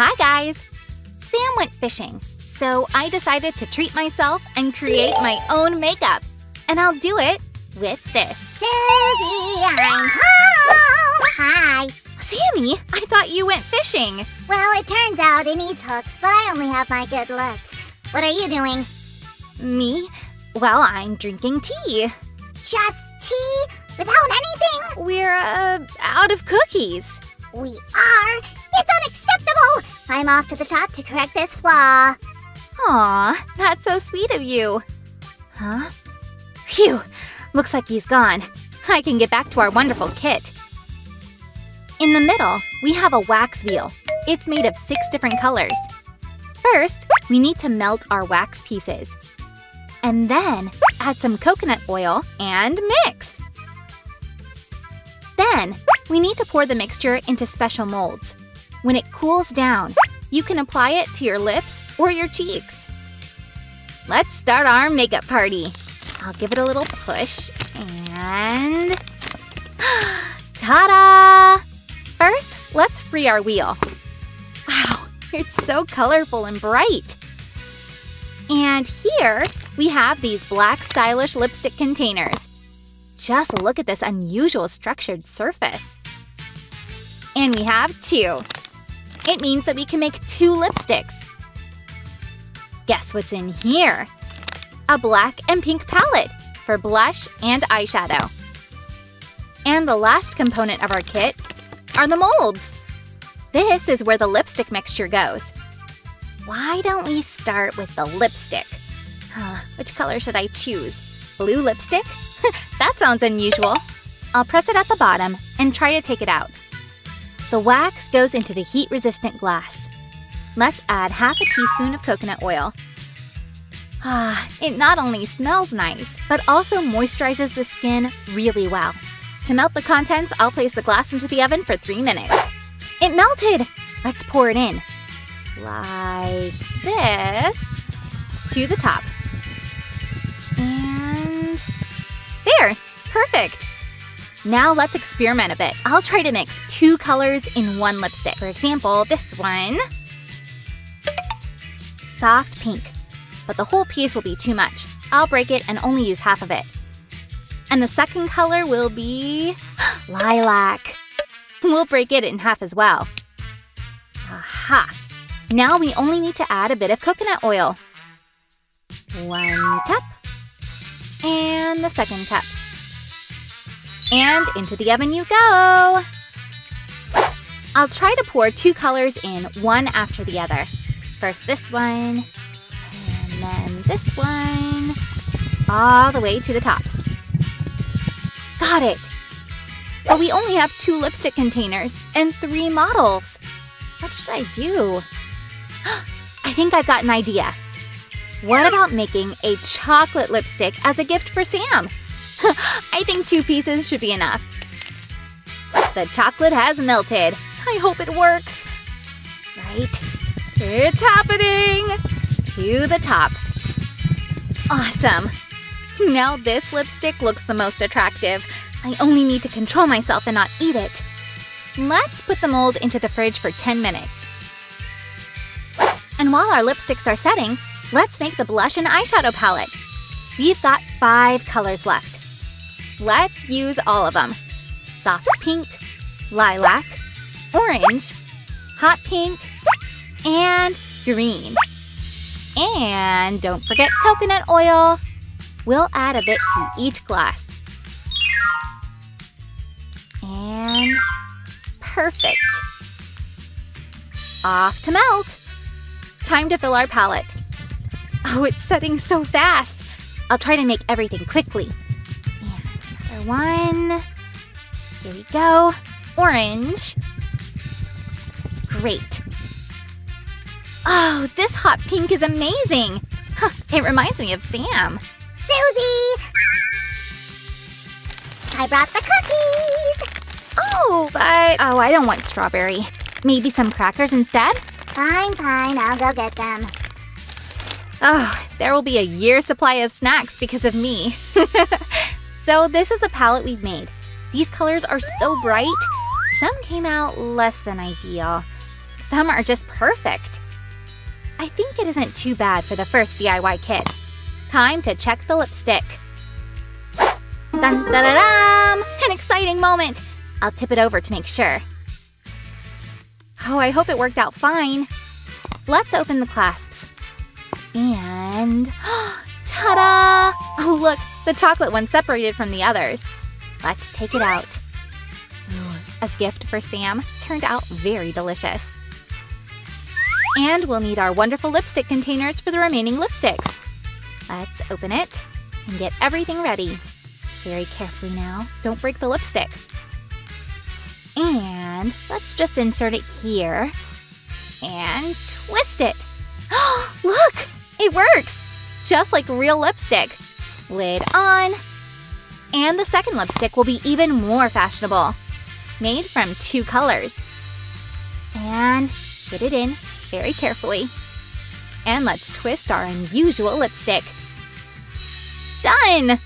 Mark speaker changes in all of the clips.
Speaker 1: Hi, guys! Sam went fishing, so I decided to treat myself and create my own makeup. And I'll do it with this.
Speaker 2: Susie, I'm home! Hi.
Speaker 1: Sammy, I thought you went fishing.
Speaker 2: Well, it turns out it needs hooks, but I only have my good looks. What are you doing?
Speaker 1: Me? Well, I'm drinking tea.
Speaker 2: Just tea? Without anything?
Speaker 1: We're, uh, out of cookies.
Speaker 2: We are? I'm off to the shop to correct this flaw.
Speaker 1: Aw, that's so sweet of you. Huh? Phew, looks like he's gone. I can get back to our wonderful kit. In the middle, we have a wax wheel. It's made of six different colors. First, we need to melt our wax pieces. And then, add some coconut oil and mix. Then, we need to pour the mixture into special molds. When it cools down, you can apply it to your lips or your cheeks. Let's start our makeup party. I'll give it a little push and… Ta-da! First, let's free our wheel. Wow, it's so colorful and bright. And here, we have these black stylish lipstick containers. Just look at this unusual structured surface. And we have two. It means that we can make two lipsticks. Guess what's in here? A black and pink palette for blush and eyeshadow. And the last component of our kit are the molds. This is where the lipstick mixture goes. Why don't we start with the lipstick? Huh, which color should I choose? Blue lipstick? that sounds unusual. I'll press it at the bottom and try to take it out. The wax goes into the heat-resistant glass. Let's add half a teaspoon of coconut oil. Ah, it not only smells nice, but also moisturizes the skin really well. To melt the contents, I'll place the glass into the oven for three minutes. It melted! Let's pour it in. Like this. To the top. And… There! Perfect! Now let's experiment a bit. I'll try to mix two colors in one lipstick. For example, this one. Soft pink. But the whole piece will be too much. I'll break it and only use half of it. And the second color will be lilac. We'll break it in half as well. Aha! Now we only need to add a bit of coconut oil. One cup. And the second cup. And into the oven you go! I'll try to pour two colors in, one after the other. First this one, and then this one, all the way to the top. Got it! But we only have two lipstick containers and three models. What should I do? I think I've got an idea. What about making a chocolate lipstick as a gift for Sam? I think two pieces should be enough. The chocolate has melted. I hope it works. Right? It's happening! To the top. Awesome. Now this lipstick looks the most attractive. I only need to control myself and not eat it. Let's put the mold into the fridge for 10 minutes. And while our lipsticks are setting, let's make the blush and eyeshadow palette. We've got five colors left. Let's use all of them. Soft pink, lilac, orange, hot pink, and green. And don't forget coconut oil. We'll add a bit to each glass. And perfect. Off to melt. Time to fill our palette. Oh, it's setting so fast. I'll try to make everything quickly. One. Here we go. Orange. Great. Oh, this hot pink is amazing. Huh, it reminds me of Sam.
Speaker 2: Susie! I brought the cookies!
Speaker 1: Oh, but… Oh, I don't want strawberry. Maybe some crackers instead?
Speaker 2: Fine, fine, I'll go get them.
Speaker 1: Oh, there will be a year's supply of snacks because of me. so this is the palette we've made. These colors are so bright. Some came out less than ideal. some are just perfect. I think it isn't too bad for the first DIY kit. Time to check the lipstick. Dun da dum! An exciting moment! I'll tip it over to make sure. Oh, I hope it worked out fine. Let's open the clasps. And… Ta-da! Oh, look, the chocolate one separated from the others. Let's take it out. A gift for Sam. Turned out very delicious. And we'll need our wonderful lipstick containers for the remaining lipsticks. Let's open it and get everything ready. Very carefully now. Don't break the lipstick. And let's just insert it here. And twist it. Look! It works! Just like real lipstick. Lid on. And the second lipstick will be even more fashionable. Made from two colors. And get it in very carefully. And let's twist our unusual lipstick. Done!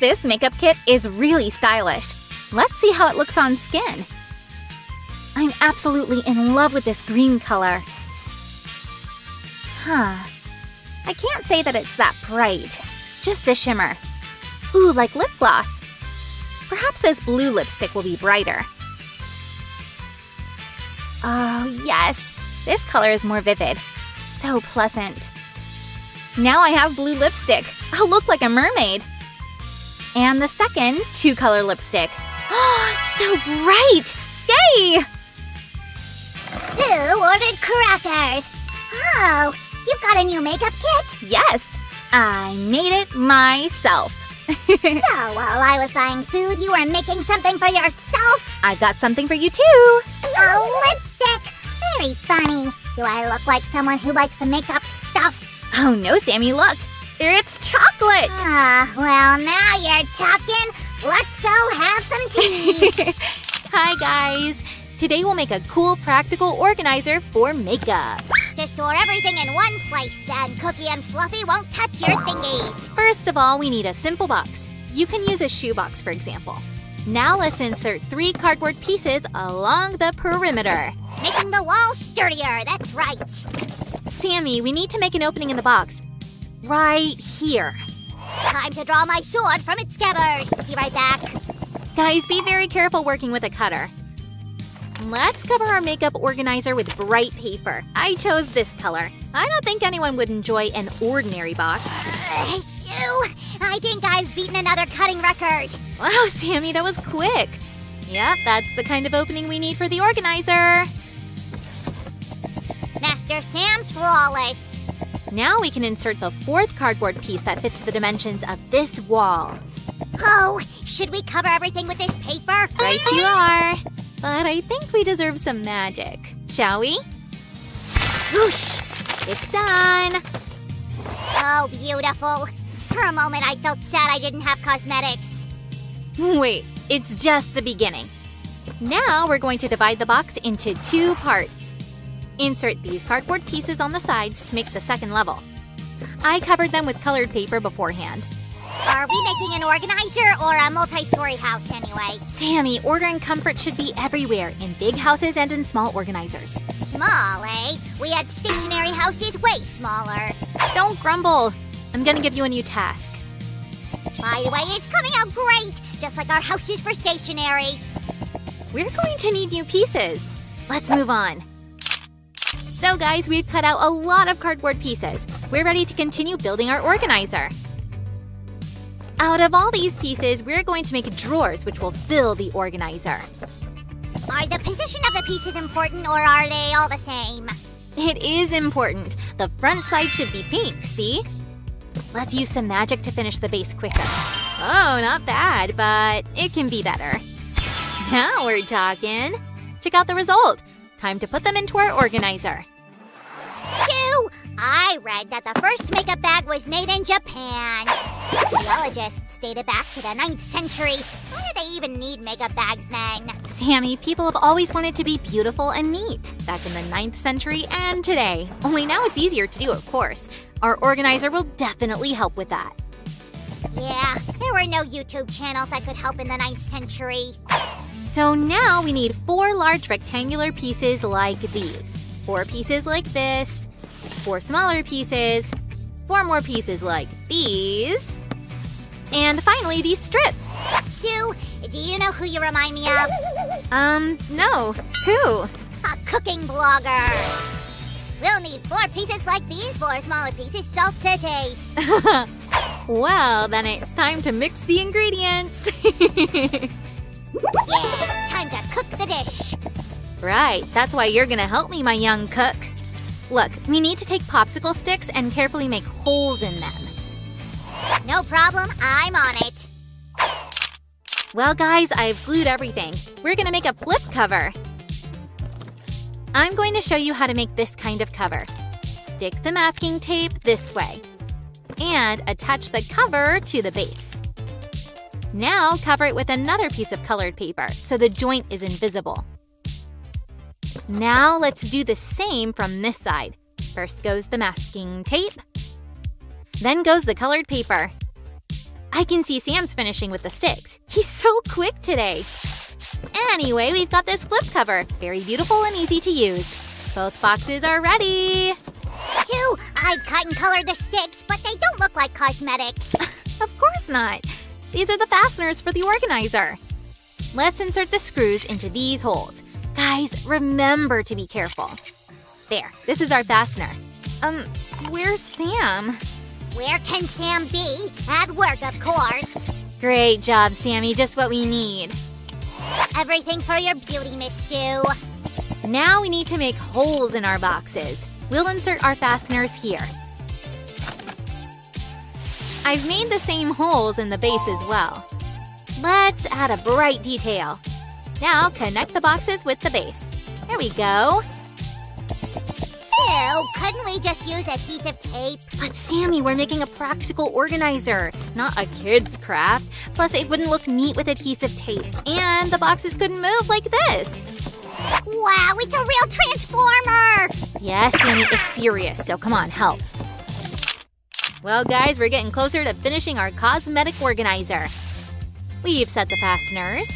Speaker 1: This makeup kit is really stylish. Let's see how it looks on skin. I'm absolutely in love with this green color. Huh. I can't say that it's that bright. Just a shimmer. Ooh, like lip gloss. Perhaps this blue lipstick will be brighter. Oh, yes! This color is more vivid. So pleasant. Now I have blue lipstick. I'll look like a mermaid. And the second two-color lipstick. Oh, so bright! Yay!
Speaker 2: Who ordered crackers? Oh, you've got a new makeup kit?
Speaker 1: Yes, I made it myself.
Speaker 2: so while I was buying food, you were making something for yourself?
Speaker 1: I've got something for you too.
Speaker 2: A lipstick! Very funny. Do I look like someone who likes to make up stuff?
Speaker 1: Oh no, Sammy, look. It's chocolate!
Speaker 2: Ah, well, now you're talking. Let's go have some tea.
Speaker 1: Hi, guys. Today we'll make a cool practical organizer for makeup.
Speaker 2: to store everything in one place, then Cookie and Fluffy won't touch your thingies.
Speaker 1: First of all, we need a simple box. You can use a shoebox, for example. Now let's insert three cardboard pieces along the perimeter.
Speaker 2: Making the wall sturdier, that's right.
Speaker 1: Sammy, we need to make an opening in the box. Right here.
Speaker 2: Time to draw my sword from its scabbard. Be right back.
Speaker 1: Guys, be very careful working with a cutter. Let's cover our makeup organizer with bright paper. I chose this color. I don't think anyone would enjoy an ordinary box.
Speaker 2: Uh, Sue, I think I've beaten another cutting record.
Speaker 1: Wow, Sammy, that was quick. Yep, that's the kind of opening we need for the organizer.
Speaker 2: Master Sam's flawless.
Speaker 1: Now we can insert the fourth cardboard piece that fits the dimensions of this wall.
Speaker 2: Oh, should we cover everything with this paper?
Speaker 1: Right you are. But I think we deserve some magic. Shall we? Whoosh! It's done!
Speaker 2: Oh, beautiful. For a moment, I felt sad I didn't have cosmetics.
Speaker 1: Wait, it's just the beginning. Now we're going to divide the box into two parts. Insert these cardboard pieces on the sides to make the second level. I covered them with colored paper beforehand.
Speaker 2: Are we making an organizer or a multi-story house anyway?
Speaker 1: Sammy, order and comfort should be everywhere, in big houses and in small organizers.
Speaker 2: Small, eh? We had stationery houses way smaller.
Speaker 1: Don't grumble. I'm gonna give you a new task.
Speaker 2: By the way, it's coming out great, just like our houses for stationery.
Speaker 1: We're going to need new pieces. Let's move on. So guys, we've cut out a lot of cardboard pieces. We're ready to continue building our organizer. Out of all these pieces, we're going to make drawers which will fill the organizer.
Speaker 2: Are the position of the pieces important or are they all the same?
Speaker 1: It is important. The front side should be pink, see? Let's use some magic to finish the base quicker. Oh, not bad, but it can be better. Now we're talking. Check out the result. Time to put them into our organizer.
Speaker 2: Shoo! I read that the first makeup bag was made in Japan. Geologists date it back to the 9th century. Why do they even need makeup bags then?
Speaker 1: Sammy, people have always wanted to be beautiful and neat, back in the 9th century and today. Only now it's easier to do, of course. Our organizer will definitely help with that.
Speaker 2: Yeah, there were no YouTube channels that could help in the 9th century.
Speaker 1: So now we need four large rectangular pieces like these, four pieces like this, four smaller pieces, four more pieces like these, and finally these strips.
Speaker 2: Sue, do you know who you remind me of?
Speaker 1: Um, no. Who?
Speaker 2: A cooking blogger. We'll need four pieces like these, four smaller pieces salt to taste.
Speaker 1: well, then it's time to mix the ingredients.
Speaker 2: yeah, time to cook the dish.
Speaker 1: Right, that's why you're gonna help me, my young cook. Look, we need to take popsicle sticks and carefully make holes in them.
Speaker 2: No problem, I'm on it.
Speaker 1: Well, guys, I've glued everything. We're gonna make a flip cover. I'm going to show you how to make this kind of cover. Stick the masking tape this way and attach the cover to the base. Now cover it with another piece of colored paper so the joint is invisible. Now let's do the same from this side. First goes the masking tape, then goes the colored paper. I can see Sam's finishing with the sticks. He's so quick today. Anyway, we've got this flip cover. Very beautiful and easy to use. Both boxes are ready.
Speaker 2: Sue, I cut and colored the sticks, but they don't look like cosmetics.
Speaker 1: of course not. These are the fasteners for the organizer. Let's insert the screws into these holes. Guys, remember to be careful. There, this is our fastener. Um, where's Sam?
Speaker 2: Where can Sam be? At work, of course.
Speaker 1: Great job, Sammy. Just what we need.
Speaker 2: Everything for your beauty, Miss Sue.
Speaker 1: Now we need to make holes in our boxes. We'll insert our fasteners here. I've made the same holes in the base as well. Let's add a bright detail. Now connect the boxes with the base. There we go.
Speaker 2: Sue, couldn't we just use adhesive tape?
Speaker 1: But Sammy, we're making a practical organizer, not a kid's craft. Plus, it wouldn't look neat with adhesive tape. And the boxes couldn't move like this.
Speaker 2: Wow, it's a real transformer!
Speaker 1: Yes, Sammy, it's serious, so come on, help. Well, guys, we're getting closer to finishing our cosmetic organizer. We've set the fasteners.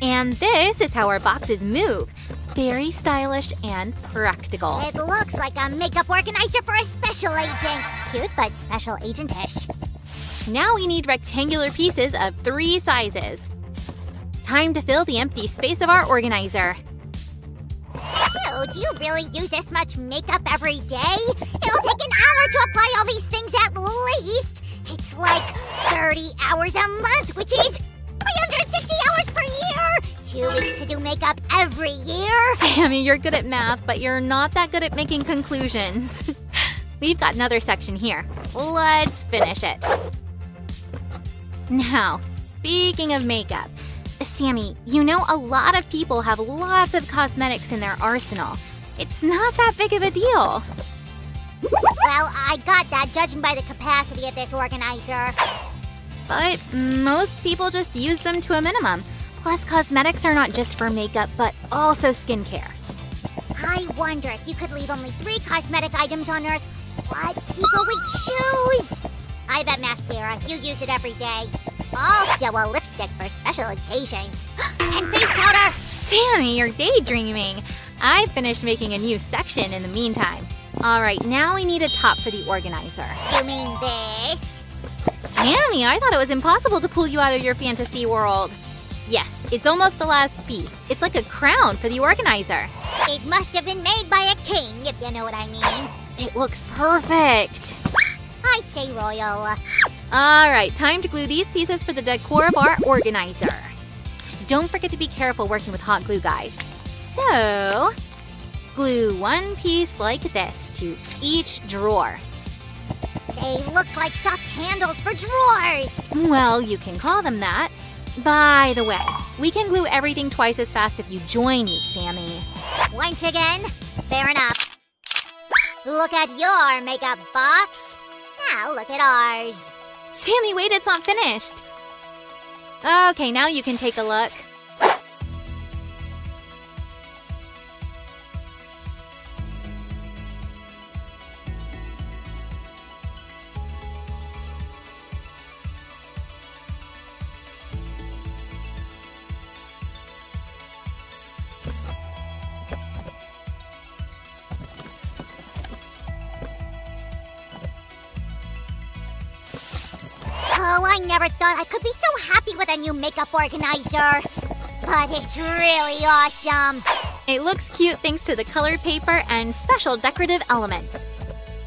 Speaker 1: And this is how our boxes move. Very stylish and practical.
Speaker 2: It looks like a makeup organizer for a special agent. Cute, but special agent-ish.
Speaker 1: Now we need rectangular pieces of three sizes. Time to fill the empty space of our organizer.
Speaker 2: So, do you really use this much makeup every day? It'll take an hour to apply all these things at least. It's like 30 hours a month, which is 360 hours per year! Two weeks to do makeup every year!
Speaker 1: Sammy, you're good at math, but you're not that good at making conclusions. We've got another section here. Let's finish it. Now, speaking of makeup, Sammy, you know a lot of people have lots of cosmetics in their arsenal. It's not that big of a deal.
Speaker 2: Well, I got that judging by the capacity of this organizer.
Speaker 1: But most people just use them to a minimum. Plus, cosmetics are not just for makeup, but also skincare.
Speaker 2: I wonder if you could leave only three cosmetic items on Earth, what people would choose! I bet mascara. You use it every day. Also a lipstick for special occasions. and face powder!
Speaker 1: Sammy, you're daydreaming. I finished making a new section in the meantime. Alright, now we need a top for the organizer.
Speaker 2: You mean this?
Speaker 1: Sammy, I thought it was impossible to pull you out of your fantasy world. Yes, it's almost the last piece. It's like a crown for the organizer.
Speaker 2: It must have been made by a king, if you know what I mean.
Speaker 1: It looks perfect.
Speaker 2: I'd say royal.
Speaker 1: Alright, time to glue these pieces for the decor of our organizer. Don't forget to be careful working with hot glue, guys. So, glue one piece like this to each drawer.
Speaker 2: They look like soft handles for drawers.
Speaker 1: Well, you can call them that. By the way, we can glue everything twice as fast if you join me, Sammy.
Speaker 2: Once again, fair enough. Look at your makeup box. Now look at ours.
Speaker 1: Sammy, wait, it's not finished. Okay, now you can take a look.
Speaker 2: I I could be so happy with a new makeup organizer. But it's really awesome.
Speaker 1: It looks cute thanks to the colored paper and special decorative elements.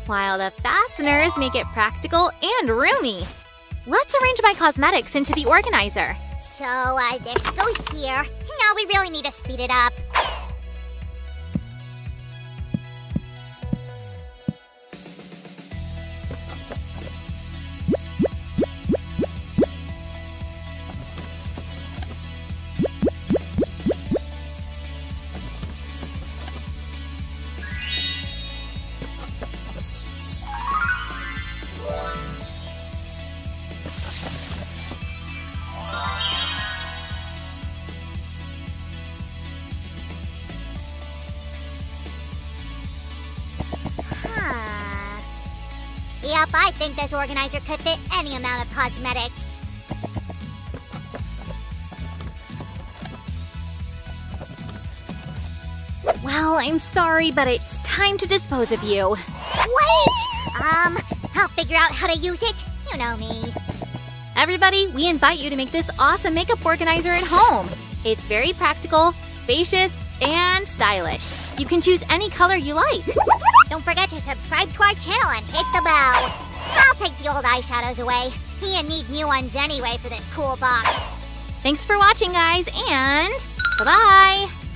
Speaker 1: While the fasteners make it practical and roomy. Let's arrange my cosmetics into the organizer.
Speaker 2: So, uh, this goes here. Now we really need to speed it up. Think this organizer could fit any amount of cosmetics.
Speaker 1: Well, I'm sorry, but it's time to dispose of you.
Speaker 2: Wait! Um, I'll figure out how to use it. You know me.
Speaker 1: Everybody, we invite you to make this awesome makeup organizer at home. It's very practical, spacious, and stylish. You can choose any color you like.
Speaker 2: Don't forget to subscribe to our channel and hit the bell. I'll take the old eyeshadows away. You need new ones anyway for this cool box.
Speaker 1: Thanks for watching, guys, and bye-bye!